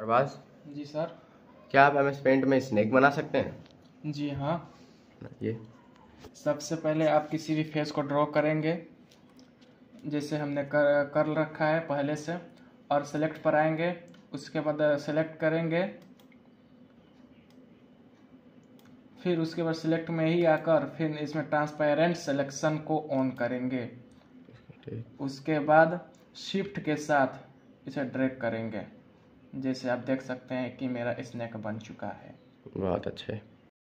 अरबाज? जी sir. क्या आप M S paint में स्नैक बना सकते हैं? जी हाँ। ये। सबसे पहले आप किसी भी फेस को ड्रॉ करेंगे। जैसे हमने कर कर रखा है पहले से। और सेलेक्ट पर आएँगे। उसके बाद सेलेक्ट करेंगे। फिर उसके बाद सिलेक्ट में ही आकर फिर इसमें ट्रांसपेरेंट सिलेक्शन को ऑन करेंगे। उसके बाद शिफ्ट के साथ इसे ड्रैग करेंगे। जैसे आप देख सकते हैं कि मेरा स्नैक बन चुका है। बहुत अच्छे।